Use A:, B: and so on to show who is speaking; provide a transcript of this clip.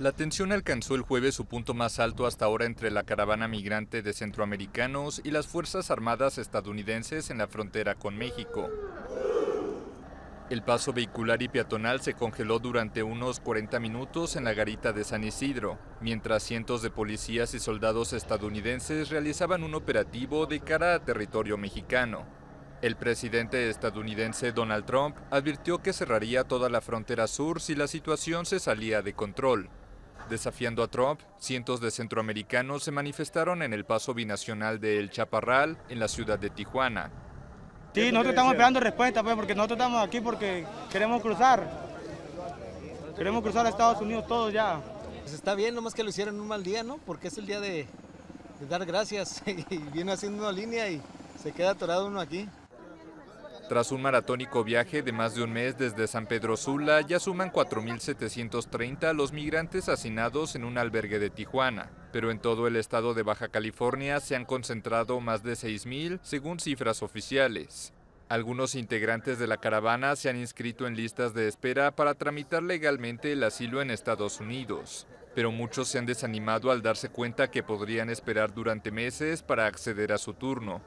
A: La tensión alcanzó el jueves su punto más alto hasta ahora entre la caravana migrante de centroamericanos y las Fuerzas Armadas estadounidenses en la frontera con México. El paso vehicular y peatonal se congeló durante unos 40 minutos en la garita de San Isidro, mientras cientos de policías y soldados estadounidenses realizaban un operativo de cara a territorio mexicano. El presidente estadounidense Donald Trump advirtió que cerraría toda la frontera sur si la situación se salía de control. Desafiando a Trump, cientos de centroamericanos se manifestaron en el paso binacional de El Chaparral, en la ciudad de Tijuana.
B: Sí, nosotros estamos esperando respuesta, pues, porque nosotros estamos aquí porque queremos cruzar. Queremos cruzar a Estados Unidos todos ya.
C: Pues está bien, nomás que lo hicieron un mal día, ¿no? Porque es el día de, de dar gracias y viene haciendo una línea y se queda atorado uno aquí.
A: Tras un maratónico viaje de más de un mes desde San Pedro Sula, ya suman 4.730 los migrantes hacinados en un albergue de Tijuana, pero en todo el estado de Baja California se han concentrado más de 6.000 según cifras oficiales. Algunos integrantes de la caravana se han inscrito en listas de espera para tramitar legalmente el asilo en Estados Unidos, pero muchos se han desanimado al darse cuenta que podrían esperar durante meses para acceder a su turno.